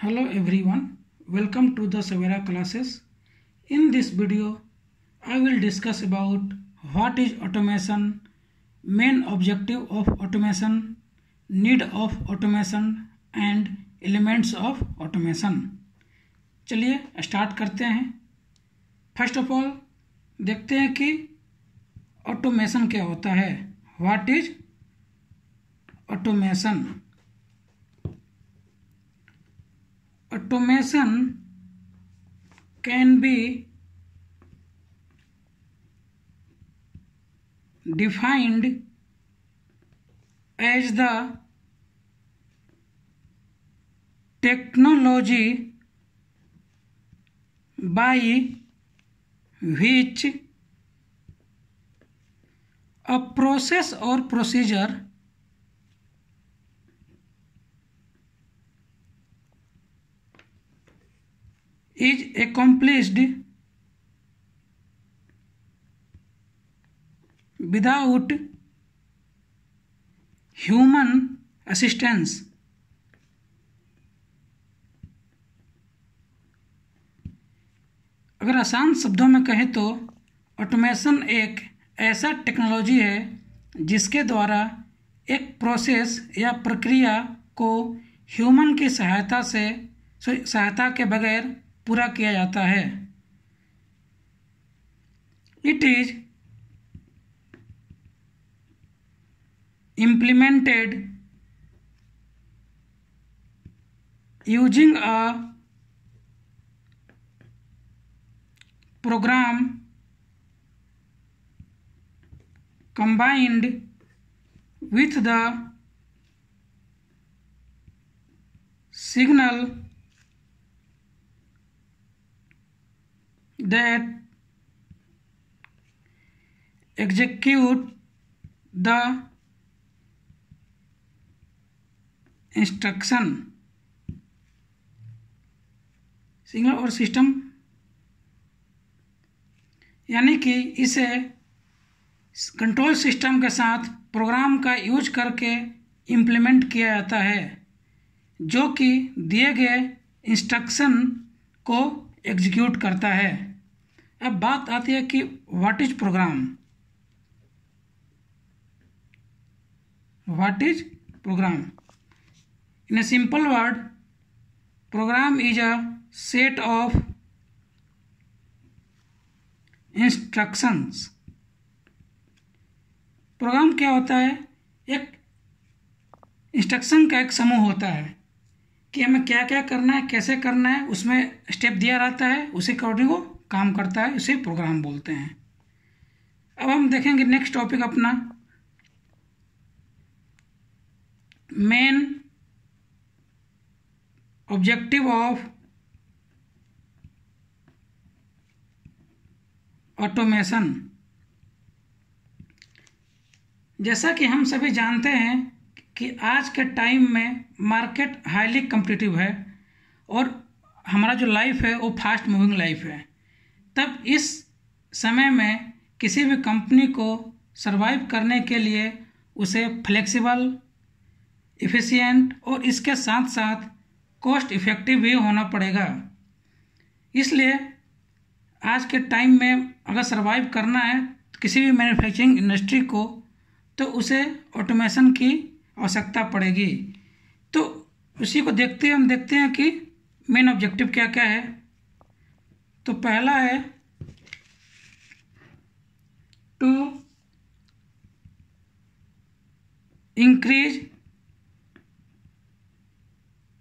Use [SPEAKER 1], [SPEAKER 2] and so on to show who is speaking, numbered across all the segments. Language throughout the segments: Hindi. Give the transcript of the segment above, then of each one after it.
[SPEAKER 1] Hello everyone, welcome to the Savera classes. In this video, I will discuss about what is automation, main objective of automation, need of automation and elements of automation. चलिए स्टार्ट करते हैं फ़र्स्ट ऑफ़ ऑल देखते हैं कि ऑटोमेशन क्या होता है what is automation automation can be defined as the technology by which a process or procedure is accomplished without human assistance. अगर आसान शब्दों में कहें तो ऑटोमेशन एक ऐसा टेक्नोलॉजी है जिसके द्वारा एक प्रोसेस या प्रक्रिया को ह्यूमन की सहायता से सहायता के बगैर पूरा किया जाता है। It is implemented using a program combined with the signal that execute the instruction signal और सिस्टम यानी कि इसे कंट्रोल सिस्टम के साथ प्रोग्राम का यूज़ करके इम्प्लीमेंट किया जाता है, जो कि दिए गए इंस्ट्रक्शन को एग्जीक्यूट करता है। अब बात आती है कि what is program what is program in a simple word program is a set of instructions program क्या होता है? एक इंस्ट्रक्शन का एक समूह होता है कि हमें क्या क्या करना है, कैसे करना है, उसमें स्टेप दिया रहता है, उसी अकॉर्डिंग वो काम करता है, उसे प्रोग्राम बोलते हैं। अब हम देखेंगे नेक्स्ट टॉपिक अपना। मेन ऑब्जेक्टिव ऑफ़ ऑटोमेशन जैसा कि हम सभी जानते हैं कि आज के टाइम में मार्केट हाईली कम्पिटिटिव है और हमारा जो लाइफ है, वो फास्ट मूविंग लाइफ है। तब इस समय में किसी भी कंपनी को सरवाइव करने के लिए उसे फ्लेक्सिबल इफ़िशियंट और इसके साथ साथ कॉस्ट इफ़ेक्टिव भी होना पड़ेगा। इसलिए आज के टाइम में अगर सरवाइव करना है किसी भी मैन्युफैक्चरिंग इंडस्ट्री को तो उसे ऑटोमेशन की आवश्यकता पड़ेगी। तो उसी को देखते हम देखते हैं कि मेन ऑब्जेक्टिव क्या क्या है। तो पहला है टू इंक्रीज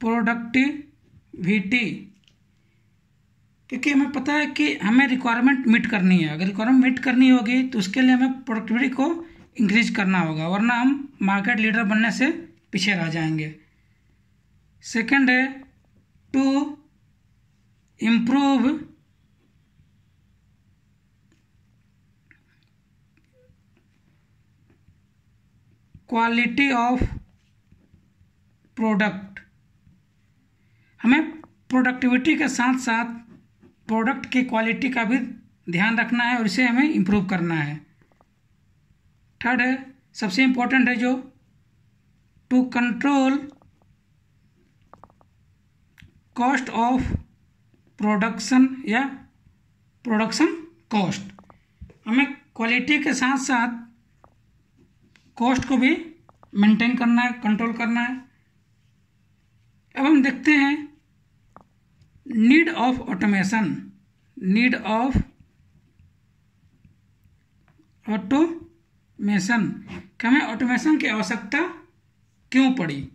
[SPEAKER 1] प्रोडक्टिविटी क्योंकि हमें पता है कि हमें रिक्वायरमेंट मीट करनी है। अगर रिक्वायरमेंट मीट करनी होगी तो उसके लिए हमें प्रोडक्टिविटी को इंक्रीज करना होगा, वरना हम मार्केट लीडर बनने से पीछे रह जाएँगे। सेकंड है to improve quality of product. हमें प्रोडक्टिविटी के साथ साथ प्रोडक्ट की क्वालिटी का भी ध्यान रखना है और इसे हमें इम्प्रूव करना है। थर्ड है, सबसे इम्पोर्टेंट है जो to control cost of production या प्रोडक्शन कॉस्ट हमें क्वालिटी के साथ साथ कॉस्ट को भी मेंटेन करना है, कंट्रोल करना है। अब हम देखते हैं, need of automation, need of automation. कि हमें ऑटोमेशन की आवश्यकता क्यों पड़ी?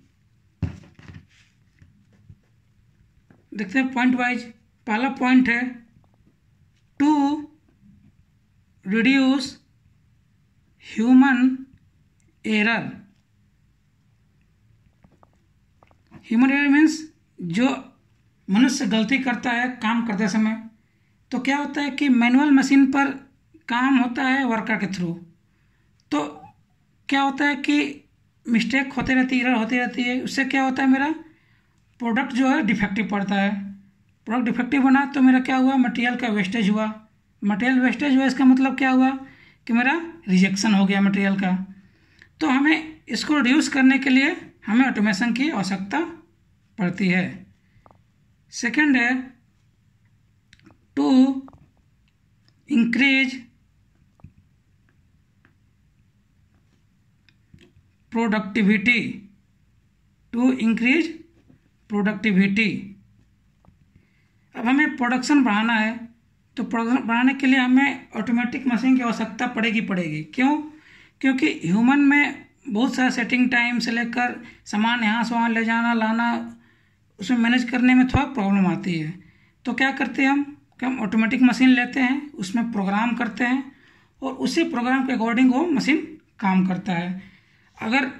[SPEAKER 1] देखते हैं पॉइंट वाइज पहला पॉइंट है to reduce human error human error means जो मनुष्य गलती करता है, काम करते समय तो क्या होता है कि मैनुअल मशीन पर काम होता है वर्कर के थ्रू तो क्या होता है कि मिस्टेक होती रहती है एरर होती रहती है, उससे क्या होता है मेरा? प्रोडक्ट जो है डिफेक्टिव पड़ता है। प्रोडक्ट डिफेक्टिव बना तो मेरा क्या हुआ? मटेरियल का वेस्टेज हुआ। मटेरियल वेस्टेज हुआ, इसका मतलब क्या हुआ? कि मेरा रिजेक्शन हो गया मटेरियल का। तो हमें इसको रिड्यूस करने के लिए हमें ऑटोमेशन की आवश्यकता पड़ती है। सेकंड है to increase productivity to increase productivity अब हमें प्रोडक्शन बढ़ाना है तो प्रोडक्शन बढ़ाने के लिए हमें ऑटोमेटिक मशीन की आवश्यकता पड़ेगी पड़ेगी। क्यों? क्योंकि ह्यूमन में बहुत सारा सेटिंग टाइम से लेकर सामान यहाँ से वहाँ ले जाना, लाना, उसमें मैनेज करने में थोड़ा प्रॉब्लम आती है। तो क्या करते हैं हम? कि हम ऑटोमेटिक मशीन लेते हैं, उसमें प्रोग्राम करते हैं और उसी प्रोग्राम के अकॉर्डिंग वो मशीन काम करता है। अगर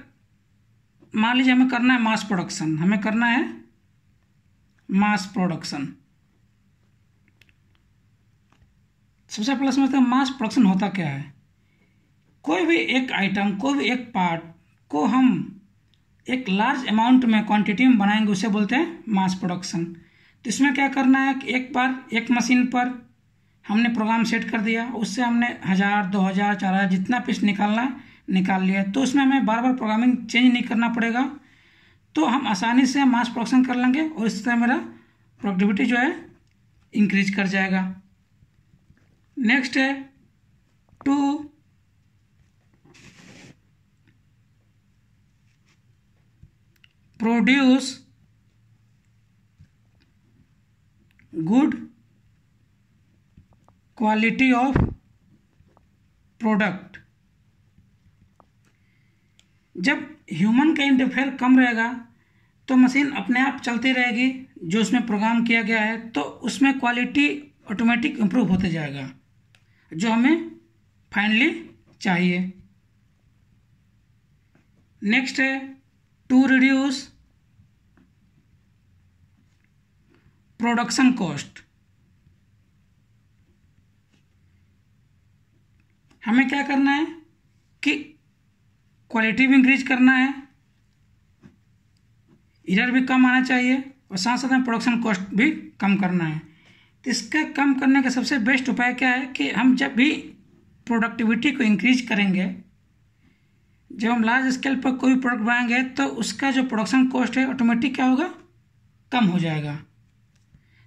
[SPEAKER 1] मान लीजिए हमें करना है मास प्रोडक्शन हमें करना है मास प्रोडक्शन सबसे पहले समझते हैं मास प्रोडक्शन होता क्या है? कोई भी एक आइटम कोई भी एक पार्ट को हम एक लार्ज अमाउंट में क्वांटिटी में बनाएँगे, उसे बोलते हैं मास प्रोडक्शन तो इसमें क्या करना है कि एक बार, एक मशीन पर हमने प्रोग्राम सेट कर दिया, उससे हमने हज़ार, दो हज़ार, चार हज़ार जितना पीस निकालना है, निकाल लिया तो उसमें हमें बार बार प्रोग्रामिंग चेंज नहीं करना पड़ेगा। तो हम आसानी से मास प्रोडक्शन कर लेंगे और इस तरह मेरा प्रोडक्टिविटी जो है इंक्रीज कर जाएगा। नेक्स्ट है to produce good quality of product जब ह्यूमन का इंटरफेयर कम रहेगा तो मशीन अपने आप चलती रहेगी, जो उसमें प्रोग्राम किया गया है तो उसमें क्वालिटी ऑटोमेटिक इम्प्रूव होते जाएगा, जो हमें फाइनली चाहिए। नेक्स्ट है टू रिड्यूस प्रोडक्शन कॉस्ट हमें क्या करना है? कि क्वालिटी भी इंक्रीज करना है। इधर भी कम आना चाहिए और साथ साथ में प्रोडक्शन कॉस्ट भी कम करना है। तो इसका कम करने का सबसे बेस्ट उपाय क्या है कि हम जब भी प्रोडक्टिविटी को इंक्रीज करेंगे, जब हम लार्ज स्केल पर कोई प्रोडक्ट बनाएँगे तो उसका जो प्रोडक्शन कॉस्ट है ऑटोमेटिक क्या होगा? कम हो जाएगा।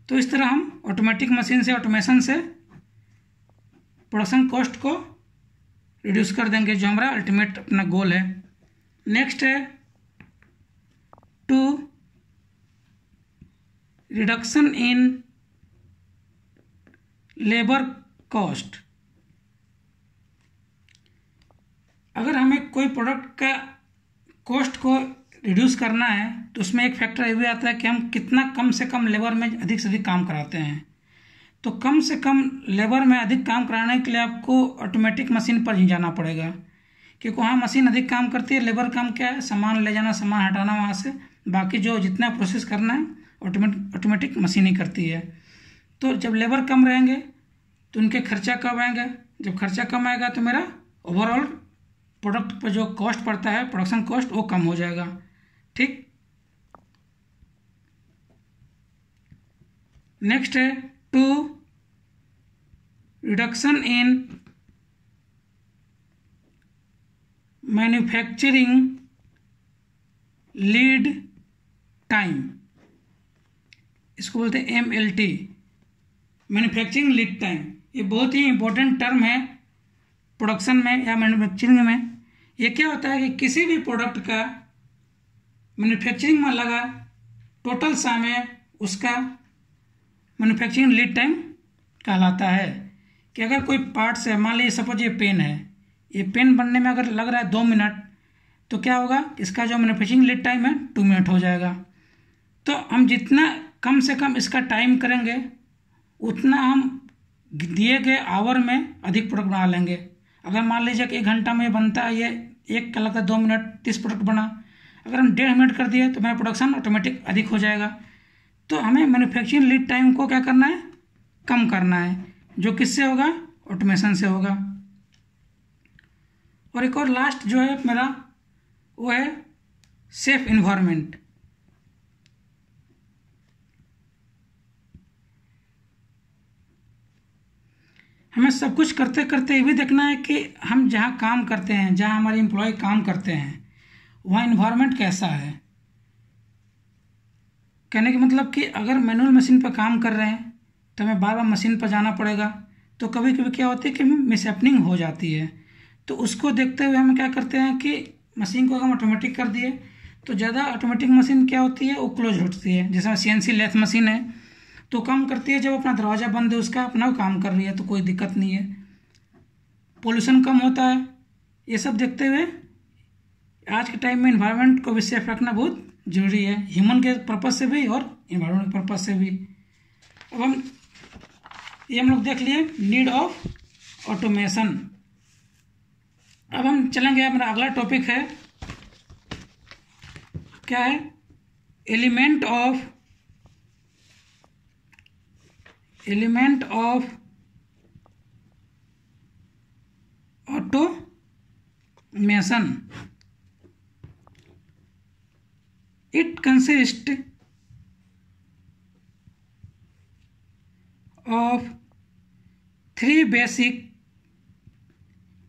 [SPEAKER 1] तो इस तरह हम ऑटोमेटिक मशीन से ऑटोमेशन से प्रोडक्शन कॉस्ट को रिड्यूस कर देंगे, जो हमारा अल्टीमेट अपना गोल है। नेक्स्ट है to reduction in labour cost अगर हमें कोई प्रोडक्ट का कॉस्ट को रिड्यूस करना है तो उसमें एक फैक्टर ये भी आता है कि हम कितना कम से कम लेबर में अधिक से अधिक काम कराते हैं। तो कम से कम लेबर में अधिक काम कराने के लिए आपको ऑटोमेटिक मशीन पर ही जाना पड़ेगा, क्योंकि वहाँ मशीन अधिक काम करती है लेबर काम क्या है, सामान ले जाना, सामान हटाना वहाँ से, बाकी जो जितना प्रोसेस करना है ऑटोमेटिक ऑटोमेटिक मशीन ही करती है। तो जब लेबर कम रहेंगे तो उनके खर्चा कम आएँगे, जब खर्चा कम आएगा तो मेरा ओवरऑल प्रोडक्ट पर जो कॉस्ट पड़ता है प्रोडक्शन कॉस्ट वो कम हो जाएगा। ठीक? नेक्स्ट है to reduction in manufacturing lead time इसको बोलते हैं M L T manufacturing lead time ये बहुत ही इंपॉर्टेंट टर्म है प्रोडक्शन में या मैन्युफैक्चरिंग में। ये क्या होता है कि किसी भी प्रोडक्ट का मैन्युफैक्चरिंग में लगा टोटल समय उसका मैन्युफैक्चरिंग लीड टाइम कहलाता है। कि अगर कोई पार्ट्स है मान लीजिए सपोज़ ये पेन है, ये पेन बनने में अगर लग रहा है दो मिनट तो क्या होगा? इसका जो मैन्युफैक्चरिंग लीड टाइम है टू मिनट हो जाएगा। तो हम जितना कम से कम इसका टाइम करेंगे, उतना हम दिए गए आवर में अधिक प्रोडक्ट बना लेंगे। अगर मान लीजिए कि एक घंटा में बनता है, ये एक का लगता है दो मिनट तीस प्रोडक्ट बना अगर हम डेढ़ मिनट कर दिए तो मेरा प्रोडक्शन ऑटोमेटिक अधिक हो जाएगा। तो हमें मैन्युफैक्चरिंग लीड टाइम को क्या करना है? कम करना है, जो किससे होगा? ऑटोमेशन से होगा। और एक और लास्ट जो है मेरा, वो है सेफ़ इन्वायरमेंट हमें सब कुछ करते करते ये भी देखना है कि हम जहाँ काम करते हैं, जहाँ हमारे एम्प्लॉय काम करते हैं वहाँ इन्वायरमेंट कैसा है? कहने का मतलब कि अगर मैनुअल मशीन पर काम कर रहे हैं तो हमें बार बार मशीन पर जाना पड़ेगा। तो कभी कभी क्या होती है कि मिसहैपनिंग हो जाती है। तो उसको देखते हुए हम क्या करते हैं कि मशीन को अगर हम ऑटोमेटिक कर दिए तो ज़्यादा ऑटोमेटिक मशीन क्या होती है? वो क्लोज होती है। जैसे C N C lathe machine है तो काम करती है जब अपना दरवाज़ा बंद है, उसका अपना काम कर रही है तो कोई दिक्कत नहीं है। पोल्यूशन कम होता है। ये सब देखते हुए आज के टाइम में इन्वायरमेंट को भी सेफ़ रखना बहुत ज़रूरी है। ह्यूमन के पर्पज से भी और इन्वायरमेंट पर्पज से भी। अब हम, ये हम लोग देख लिए नीड ऑफ़ ऑटोमेशन अब हम चलेंगे हमारा अगला टॉपिक है। क्या है? Element of element of automation it consists of three basic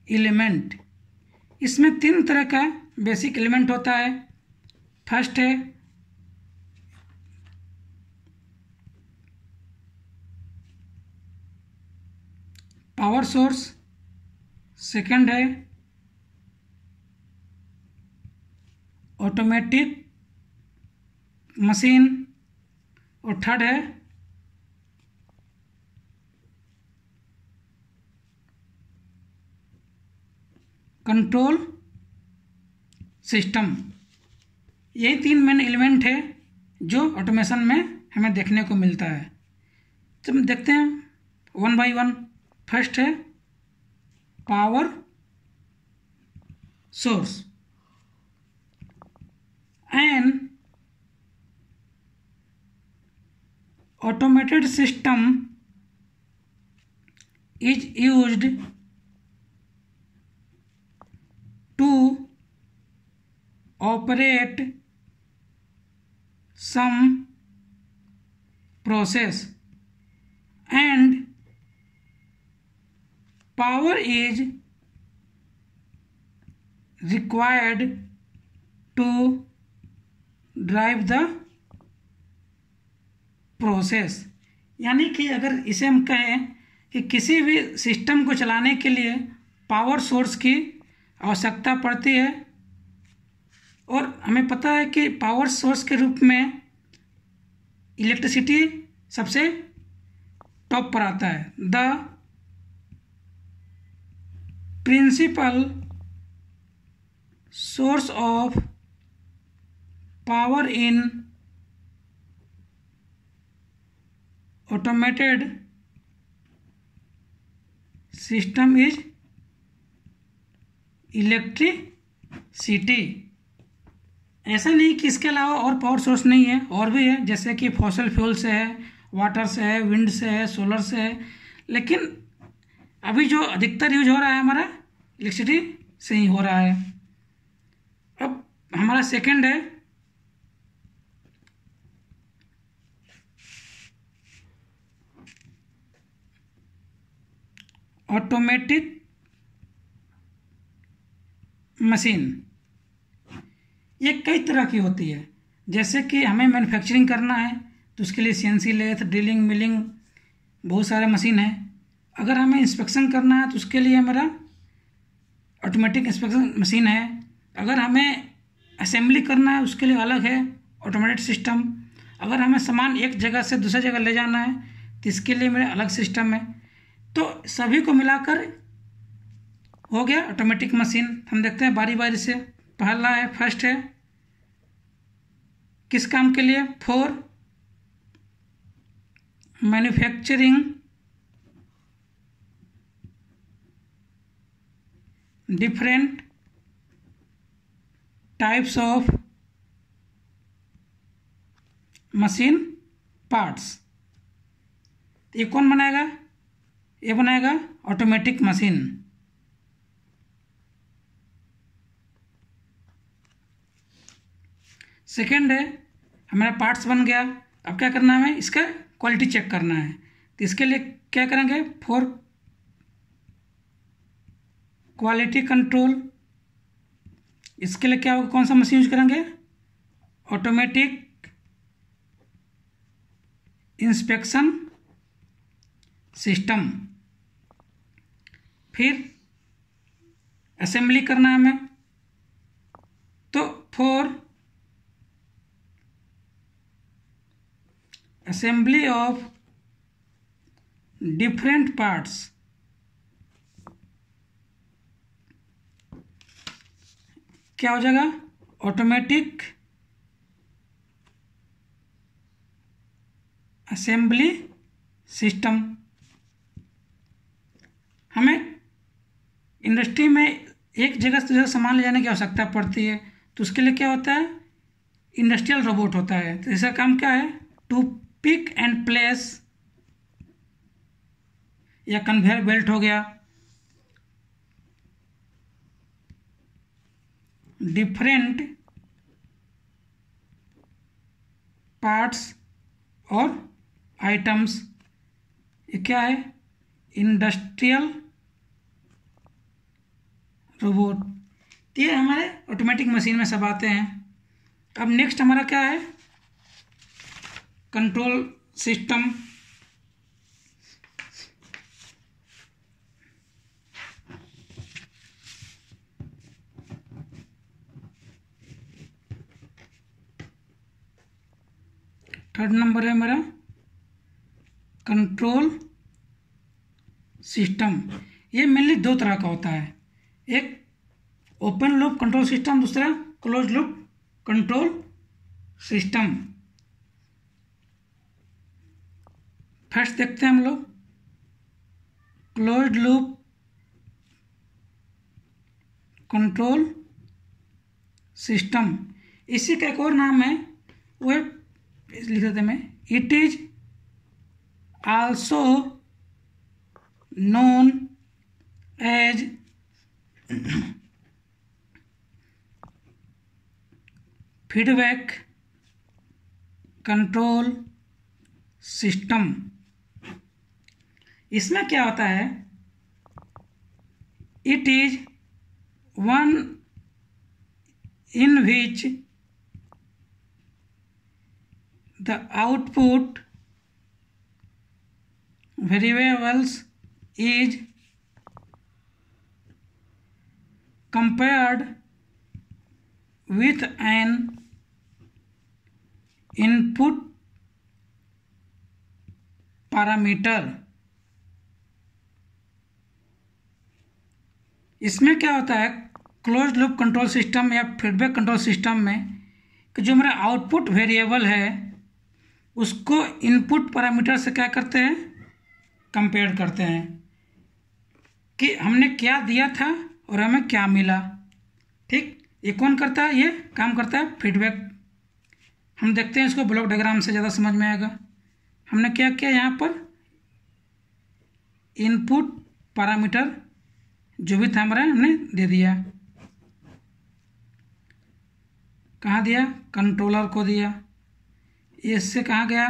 [SPEAKER 1] element इसमें तीन तरह का बेसिक एलिमेंट होता है। फ़र्स्ट है पावर सोर्स सेकंड है ऑटोमेटिक मशीन और थर्ड है। Control system. यही तीन मेन एलिमेंट है जो ऑटोमेशन में हमें देखने को मिलता है। तो हम देखते हैं वन बाय वन फ़र्स्ट है power source an automated system is used to operate some process. And power is required to drive the process यानी कि अगर इसे हम कहें कि किसी भी सिस्टम को चलाने के लिए पावर सोर्स की आवश्यकता पड़ती है और हमें पता है कि पावर सोर्स के रूप में इलेक्ट्रिसिटी सबसे टॉप पर आता है। The principal source of power in automated system is electricity ऐसा नहीं कि इसके अलावा और पावर सोर्स नहीं है, और भी है, जैसे कि फॉसल फ्यूल से है वाटर से है विंड से है सोलर से है। लेकिन अभी जो अधिकतर यूज़ हो रहा है हमारा इलेक्ट्रिसिटी से ही हो रहा है। अब हमारा सेकंड है ऑटोमेटिक मशीन ये कई तरह की होती है। जैसे कि हमें मैन्युफैक्चरिंग करना है तो उसके लिए सी लेथ ड्रिलिंग मिलिंग बहुत सारे मशीन है। अगर हमें इंस्पेक्शन करना है तो उसके लिए मेरा ऑटोमेटिक इंस्पेक्शन मशीन है। अगर हमें असेंबली करना है, उसके लिए अलग है ऑटोमेटिक सिस्टम अगर हमें सामान एक जगह से दूसरी जगह ले जाना है तो इसके लिए मेरा अलग सिस्टम है। तो सभी को मिलाकर हो गया ऑटोमेटिक मशीन हम देखते हैं बारी बारी से। पहला है फ़र्स्ट है। किस काम के लिए? For manufacturing different types of machine parts ये कौन बनाएगा? ये बनाएगा ऑटोमेटिक मशीन सेकेंड है, हमारा पार्ट्स बन गया। अब क्या करना है इसका क्वालिटी चेक करना है। तो इसके लिए क्या करेंगे? फोर क्वालिटी कंट्रोल इसके लिए क्या होगा? कौन सा मशीन यूज़ करेंगे? ऑटोमेटिक इंस्पेक्शन सिस्टम फिर असेंबली करना है हमें। तो for assembly of different parts क्या हो जाएगा? ऑटोमेटिक असेंबली सिस्टम हमें इंडस्ट्री में एक जगह से दूसरा सामान ले जाने की आवश्यकता पड़ती है तो उसके लिए क्या होता है? इंडस्ट्रियल रोबोट होता है। तो इसका काम क्या है? टू पिक एंड प्लेस या कन्वेयर बेल्ट हो गया। डिफरेंट पार्ट्स और आइटम्स ये क्या है? Industrial robot. तो ये हमारे ऑटोमेटिक मशीन में सब आते हैं। अब नेक्स्ट हमारा क्या है? कंट्रोल सिस्टम थर्ड नंबर है मेरा कंट्रोल सिस्टम ये मेनली दो तरह का होता है। एक ओपन लूप कंट्रोल सिस्टम, दूसरा close loop control system. First देखते हैं हम लोग। Close loop control system. इसी का एक और नाम है, वो लिख देते मैं। It is also known as feedback control system. इसमें क्या होता है? It is one in which the output variables is compared with an input parameter. इसमें क्या होता है? क्लोज लूप कंट्रोल सिस्टम या फीडबैक कंट्रोल सिस्टम में कि जो मेरा आउटपुट वेरिएबल है, उसको इनपुट पैरामीटर से क्या करते हैं? कंपेयर करते हैं। कि हमने क्या दिया था? और हमें क्या मिला? ठीक? ये कौन करता है? ये काम करता है फीडबैक हम देखते हैं इसको ब्लॉक डायग्राम से ज़्यादा समझ में आएगा। हमने क्या किया यहाँ पर? इनपुट पैरामीटर जो भी था हमारा हमने दे दिया। कहाँ दिया? कंट्रोलर को दिया। इससे कहाँ गया?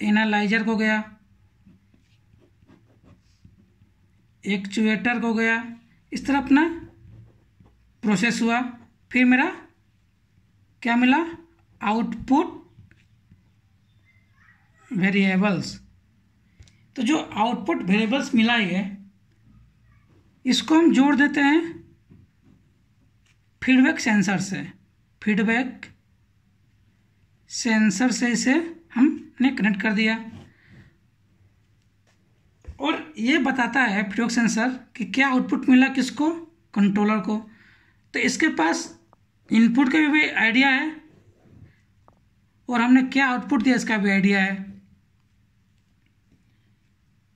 [SPEAKER 1] एनालाइजर को गया। एक्चुएटर को गया। इस तरह अपना प्रोसेस हुआ। फिर मेरा क्या मिला? आउटपुट वेरिएबल्स तो जो आउटपुट वेरिएबल्स मिला है इसको हम जोड़ देते हैं फीडबैक सेंसर से। फीडबैक सेंसर से इसे हमने कनेक्ट कर दिया। ये बताता है प्रयोग सेंसर कि क्या आउटपुट मिला किसको? कंट्रोलर को। तो इसके पास इनपुट का भी आइडिया है और हमने क्या आउटपुट दिया इसका भी आइडिया है।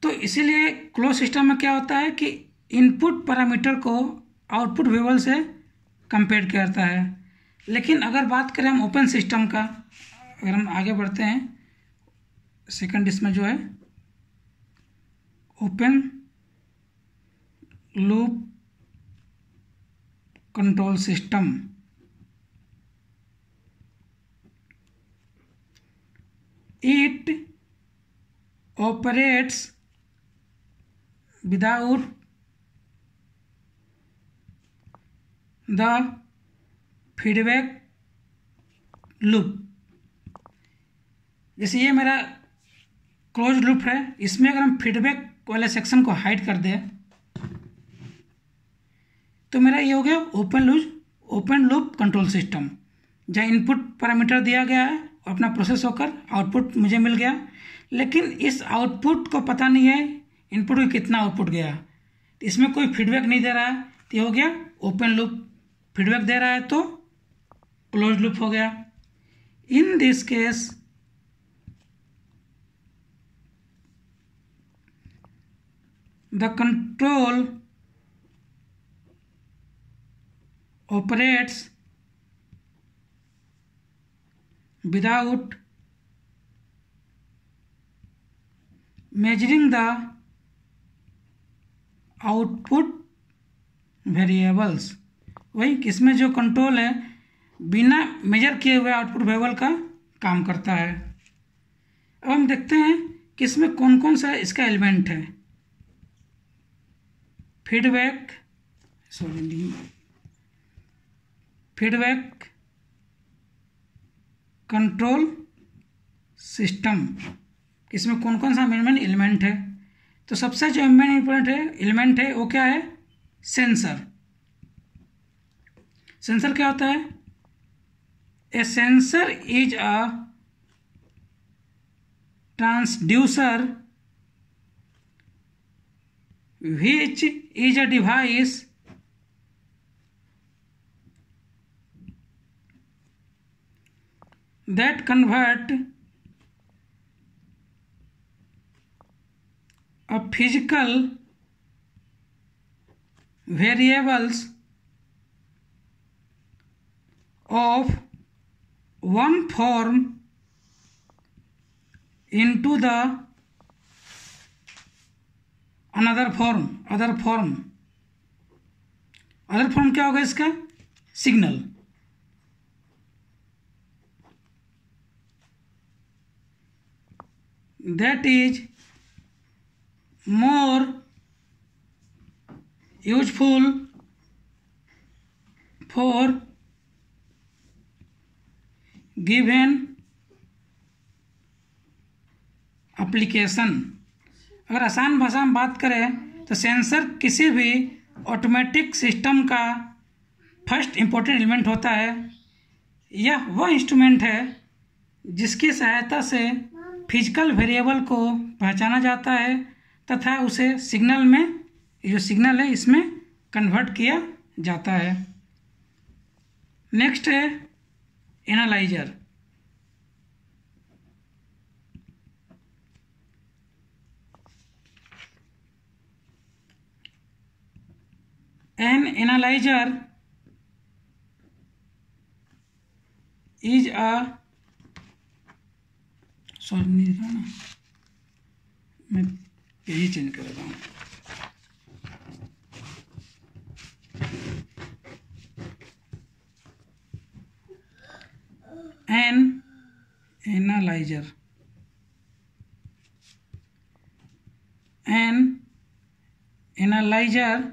[SPEAKER 1] तो इसीलिए क्लोज सिस्टम में क्या होता है कि इनपुट पैरामीटर को आउटपुट वेबल से कंपेयर करता है। लेकिन अगर बात करें हम ओपन सिस्टम का, अगर हम आगे बढ़ते हैं, सेकंड इसमें जो है open loop control system. It operates without the feedback loop जैसे ये मेरा क्लोज लूप है, इसमें अगर हम फीडबैक वाले सेक्शन को हाइड कर दे। तो मेरा ये हो गया open loose open loop control system जहाँ इनपुट पैरामीटर दिया गया है और अपना प्रोसेस होकर आउटपुट मुझे मिल गया। लेकिन इस आउटपुट को पता नहीं है इनपुट में कितना आउटपुट गया। इसमें कोई फीडबैक नहीं दे रहा है। तो ये हो गया ओपन लूप फीडबैक दे रहा है तो क्लोज लूप हो गया। In this case the control operates without measuring the output variables वही इसमें जो कंट्रोल है, बिना मेजर किए हुए आउटपुट वेरिएबल का काम करता है। अब हम देखते हैं कि इसमें कौन कौन सा इसका एलिमेंट है। फीडबैक सॉरी नहीं। Feedback control system. इसमें कौन कौन सा मेन मेन एलिमेंट है? तो सबसे जो मेन इंपॉर्टेंट है एलिमेंट है वो क्या है? सेंसर सेंसर क्या होता है? A sensor is a transducer which is a device that convert a physical variables of one form into the another form other form other form क्या होगा इसका? Signal that is more useful for given application अगर आसान भाषा में बात करें तो सेंसर किसी भी ऑटोमेटिक सिस्टम का फ़र्स्ट इम्पोर्टेंट एलिमेंट होता है। यह वह इंस्ट्रूमेंट है जिसकी सहायता से फ़िज़िकल वेरिएबल को पहचाना जाता है तथा उसे सिग्नल में, जो सिग्नल है, इसमें कन्वर्ट किया जाता है। नेक्स्ट है analyser an analyser is a sorry नहीं दिखा ना। मैं पेज चेंज कर देता हूँ। An analyser an analyser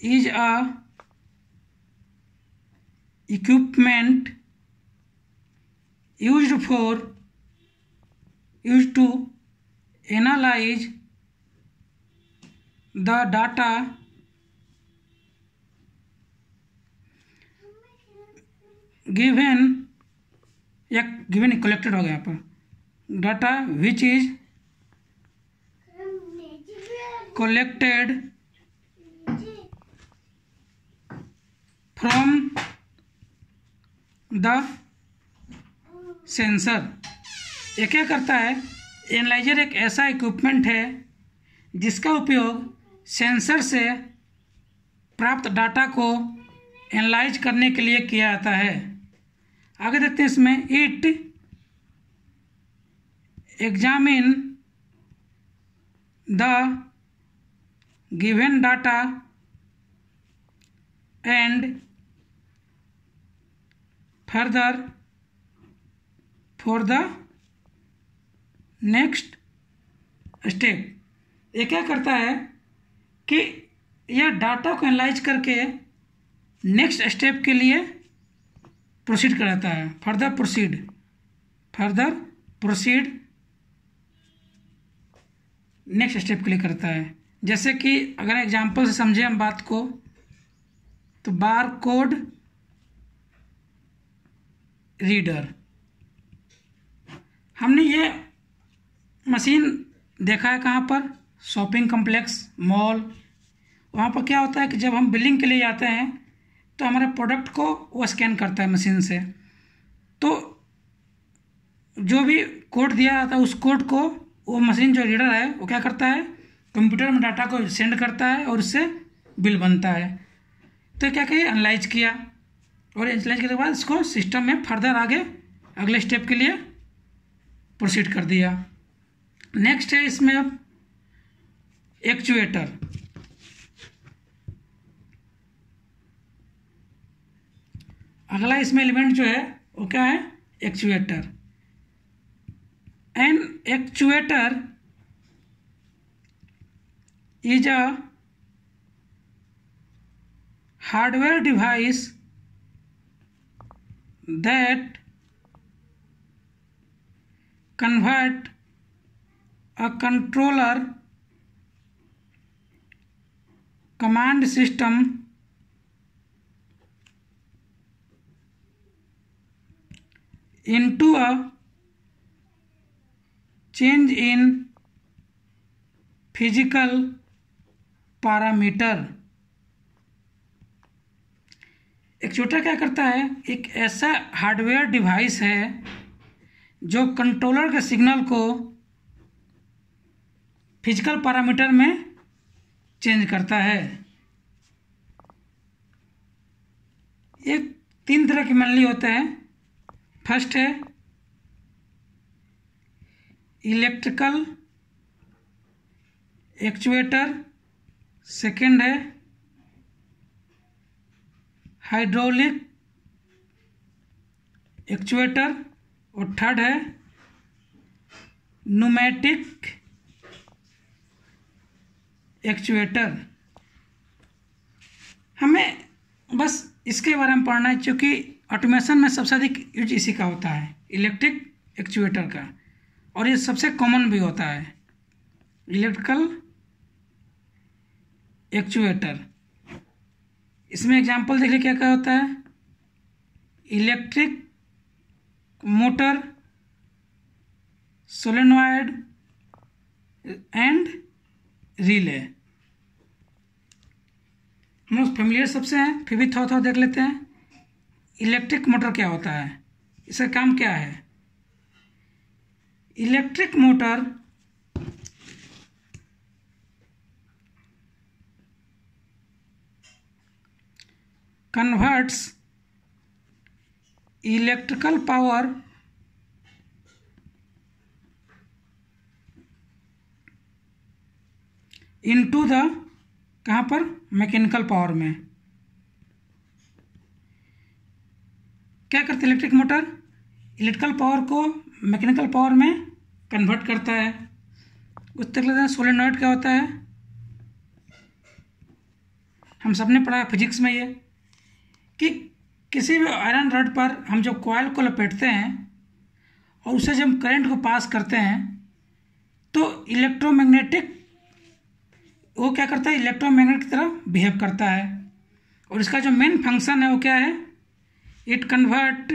[SPEAKER 1] is a equipment used for used to analyze the data given या गिवन कलेक्टेड हो गया यहाँ पर data which is collected from the sensor ये क्या करता है? एनालाइजर एक ऐसा इक्विपमेंट है जिसका उपयोग सेंसर से प्राप्त डाटा को एनालाइज करने के लिए किया जाता है। आगे देखते हैं इसमें it examine the given data and further for the next step ये क्या करता है कि यह डाटा को एनालाइज करके नेक्स्ट स्टेप के लिए प्रोसीड कराता है। Further proceed further proceed next step के लिए करता है। जैसे कि अगर एग्ज़ाम्पल से समझें हम बात को तो बार कोड रीडर। हमने ये मशीन देखा है कहाँ पर? Shopping complex, mall. वहाँ पर क्या होता है कि जब हम बिलिंग के लिए जाते हैं तो हमारे प्रोडक्ट को वो स्कैन करता है मशीन से। तो जो भी कोड दिया जाता है, उस कोड को वो मशीन जो रीडर है, वो क्या करता है? कंप्यूटर में डाटा को सेंड करता है और उससे बिल बनता है। तो क्या कहिए एनालाइज किया। और एनालाइज करने के बाद इसको सिस्टम में फर्दर आगे, अगले स्टेप के लिए प्रोसीड कर दिया। नेक्स्ट है इसमें एक्चुएटर अगला इसमें एलिमेंट जो है, वो क्या है? Actuator an actuator is a hardware device that convert a controller command system into a change in physical parameter एक छोटा क्या करता है, एक ऐसा हार्डवेयर डिवाइस है जो कंट्रोलर के सिग्नल को फ़िज़िकल पैरामीटर में चेंज करता है। एक तीन तरह के मनली होते हैं। फ़र्स्ट है इलेक्ट्रिकल एक्चुएटर। सेकंड है हाइड्रोलिक एक्चुएटर और थर्ड है नुमेटिक एक्चुएटर। हमें बस इसके बारे में पढ़ना है क्योंकि ऑटोमेशन में सबसे अधिक यूज़ इसी का होता है, इलेक्ट्रिक एक्चुएटर का। और ये सबसे कॉमन भी होता है, इलेक्ट्रिकल एक्चुएटर। इसमें एग्जांपल देखिए क्या क्या होता है? Electric motor solenoid and relay most familiar सबसे हैं, फिर भी थोड़ा थोड़ा देख लेते हैं। इलेक्ट्रिक मोटर क्या होता है? इसका काम क्या है? Electric motor converts electrical power into the कहाँ पर? मैकेनिकल पावर में। क्या करते इलेक्ट्रिक मोटर इलेक्ट्रिकल पावर को मैकेनिकल पावर में कन्वर्ट करता है। उस तरह सोलेनॉइड क्या होता है? हम सबने पढ़ा फिजिक्स में ये। कि किसी भी आयरन रड पर हम जो कॉयल को लपेटते हैं और उसे जब करंट को पास करते हैं तो इलेक्ट्रोमैग्नेटिक वो क्या करता है? इलेक्ट्रोमैग्नेट की तरह बिहेव करता है। और इसका जो मेन फ़ंक्शन है वो क्या है? It convert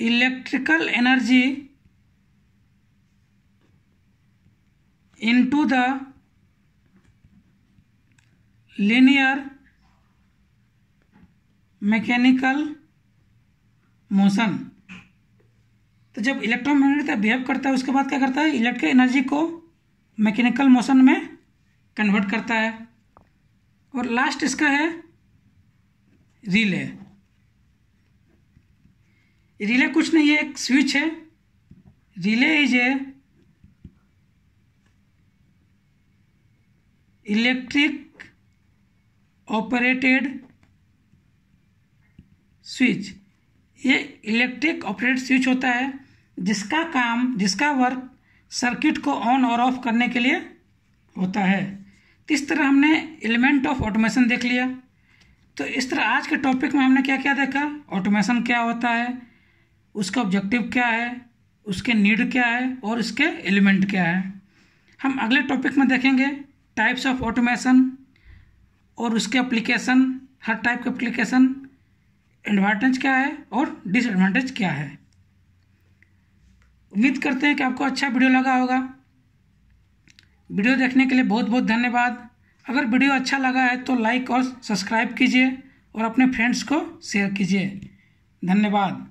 [SPEAKER 1] electrical energy into the linear mechanical motion तो जब इलेक्ट्रोमैग्नेटिक बिहेव करता है, उसके बाद क्या करता है? इलेक्ट्रिक एनर्जी को मैकेनिकल मोशन में कन्वर्ट करता है। और लास्ट इसका है रिले रिले कुछ नहीं है एक स्विच है। Relay is a electric operated switch ये इलेक्ट्रिक ऑपरेटेड स्विच होता है, जिसका काम, जिसका वर्क सर्किट को ऑन और ऑफ़ करने के लिए होता है। तो इस तरह हमने एलिमेंट ऑफ़ ऑटोमेशन देख लिया। तो इस तरह आज के टॉपिक में हमने क्या क्या देखा? ऑटोमेशन क्या होता है? उसका ऑब्जेक्टिव क्या है? उसके नीड क्या है? और उसके एलिमेंट क्या है? हम अगले टॉपिक में देखेंगे टाइप्स ऑफ़ ऑटोमेशन और उसके एप्लीकेशन हर टाइप के एप्लीकेशन एडवांटेज क्या है और डिसएडवांटेज क्या है? उम्मीद करते हैं कि आपको अच्छा वीडियो लगा होगा। वीडियो देखने के लिए बहुत बहुत धन्यवाद। अगर वीडियो अच्छा लगा है तो लाइक और सब्सक्राइब कीजिए और अपने फ्रेंड्स को शेयर कीजिए। धन्यवाद।